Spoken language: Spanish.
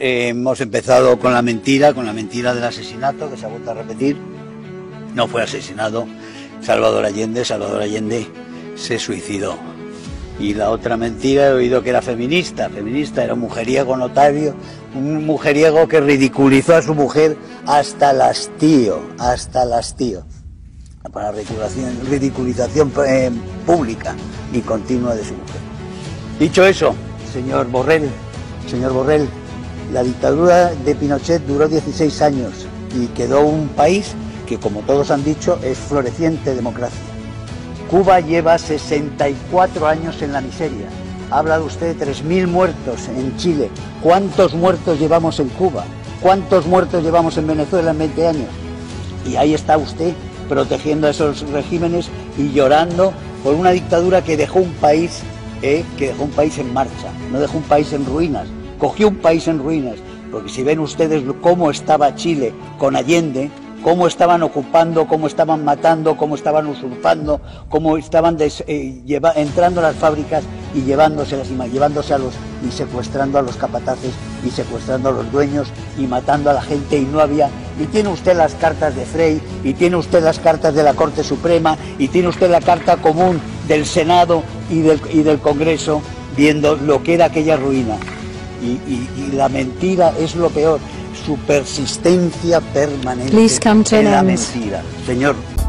hemos empezado con la mentira, con la mentira del asesinato que se ha vuelto a repetir. No fue asesinado Salvador Allende, Salvador Allende se suicidó. Y la otra mentira he oído que era feminista, feminista, era un mujeriego notario, un mujeriego que ridiculizó a su mujer hasta el hastío, hasta el hastío, para ridiculización, ridiculización eh, pública y continua de su mujer. Dicho eso, señor Borrell, señor Borrell, la dictadura de Pinochet duró 16 años y quedó un país que, como todos han dicho, es floreciente democracia. Cuba lleva 64 años en la miseria. Ha hablado usted de 3.000 muertos en Chile. ¿Cuántos muertos llevamos en Cuba? ¿Cuántos muertos llevamos en Venezuela en 20 años? Y ahí está usted protegiendo a esos regímenes y llorando por una dictadura que dejó un país, eh, que dejó un país en marcha, no dejó un país en ruinas, cogió un país en ruinas, porque si ven ustedes cómo estaba Chile con Allende, cómo estaban ocupando, cómo estaban matando, cómo estaban usurpando, cómo estaban eh, entrando a las fábricas y llevándoselas y llevándose a los y secuestrando a los capataces y secuestrando a los dueños y matando a la gente y no había y tiene usted las cartas de Frey y tiene usted las cartas de la Corte Suprema y tiene usted la carta común del Senado y del, y del Congreso viendo lo que era aquella ruina y, la mentira es lo peor, su persistencia permanente en la mentira. Señor.